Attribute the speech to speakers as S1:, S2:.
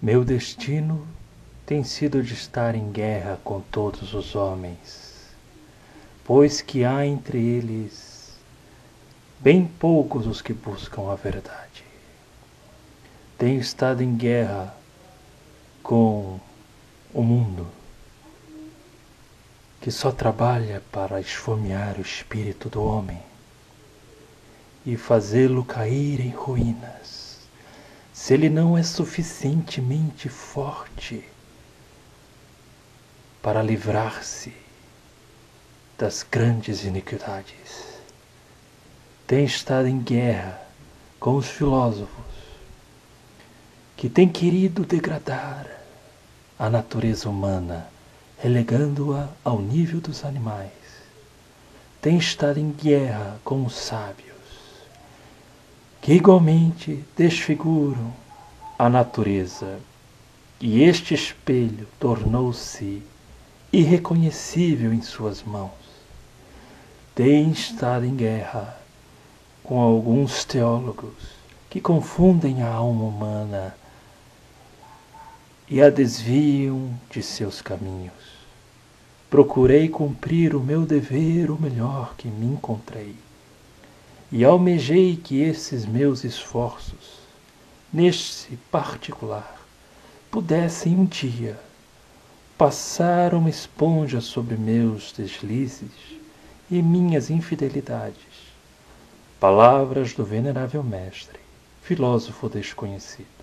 S1: Meu destino tem sido de estar em guerra com todos os homens, pois que há entre eles bem poucos os que buscam a verdade. Tenho estado em guerra com o mundo que só trabalha para esfomear o espírito do homem e fazê-lo cair em ruínas, se ele não é suficientemente forte para livrar-se das grandes iniquidades. Tem estado em guerra com os filósofos que têm querido degradar a natureza humana relegando-a ao nível dos animais. Tem estado em guerra com os sábios, que igualmente desfiguram a natureza, e este espelho tornou-se irreconhecível em suas mãos. Tem estado em guerra com alguns teólogos que confundem a alma humana e a desviam de seus caminhos. Procurei cumprir o meu dever o melhor que me encontrei, e almejei que esses meus esforços, neste particular, pudessem um dia passar uma esponja sobre meus deslizes e minhas infidelidades. Palavras do venerável mestre, filósofo desconhecido.